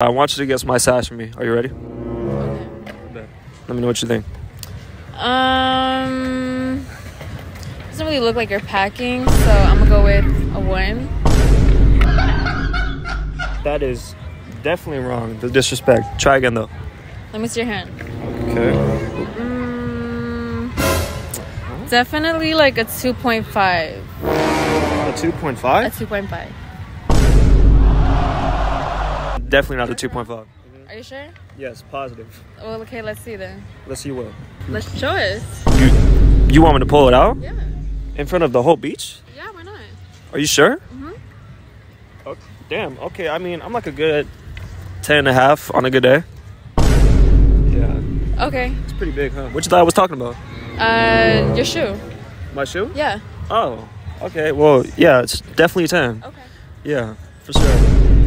I want you to guess my size for me. Are you ready? Okay. Let me know what you think. Um, doesn't really look like you're packing, so I'm gonna go with a one. That is definitely wrong. The disrespect. Try again though. Let me see your hand. Okay. Mm, definitely like a 2.5. A two point A 2.5. Definitely not a two point five. Are you sure? Yes, positive. Well, okay, let's see then. Let's see what. Let's show us. You you want me to pull it out Yeah. in front of the whole beach? Yeah, why not? Are you sure? Mhm. Oh, damn. Okay. I mean, I'm like a good 10 and a half on a good day. Yeah. Okay. It's pretty big, huh? What you thought I was talking about? Uh, your shoe. My shoe? Yeah. Oh. Okay. Well, yeah, it's definitely a 10. Okay. Yeah, for sure.